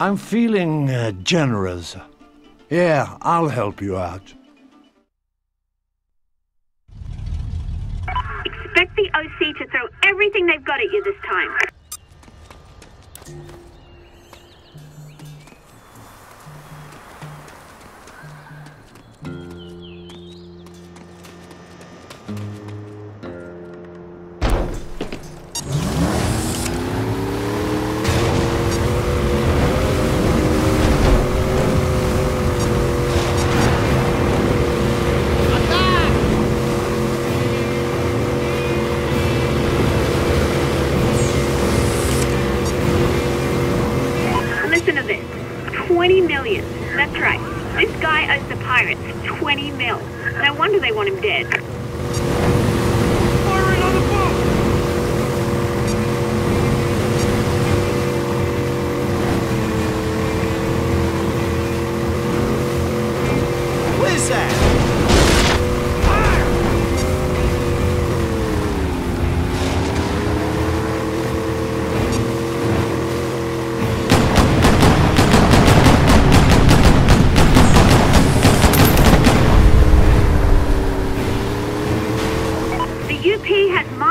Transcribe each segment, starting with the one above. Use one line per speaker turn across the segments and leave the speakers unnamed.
I'm feeling uh, generous. Yeah, I'll help you out.
Expect the OC to throw everything they've got at you this time. Listen to this. 20 million. That's right. This guy owes the pirates 20 mil. No wonder they want him dead.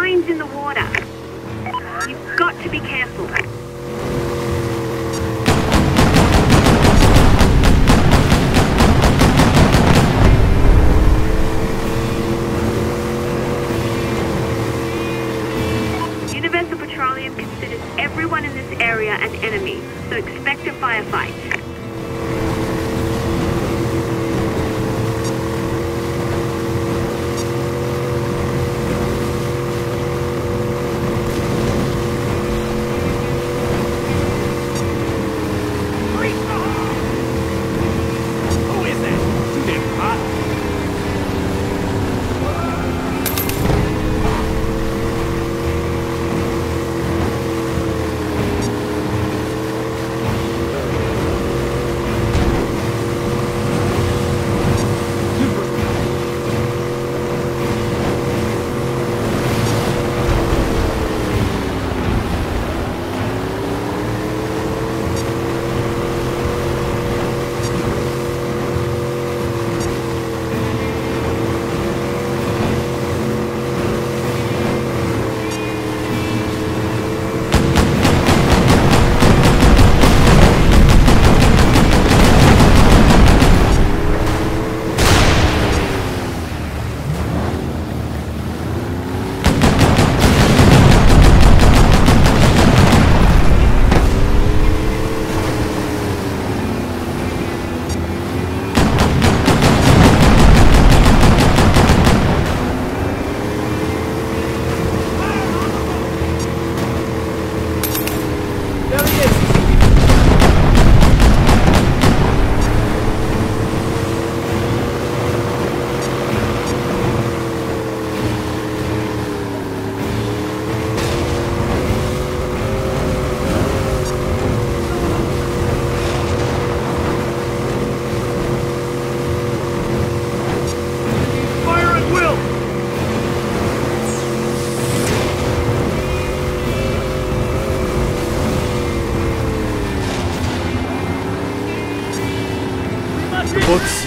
Mines in the water. You've got to be careful. Universal Petroleum considers everyone in this area an enemy, so expect a firefight.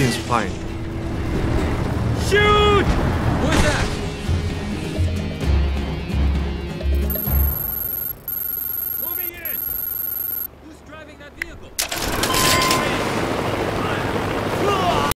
Seems fine.
Shoot!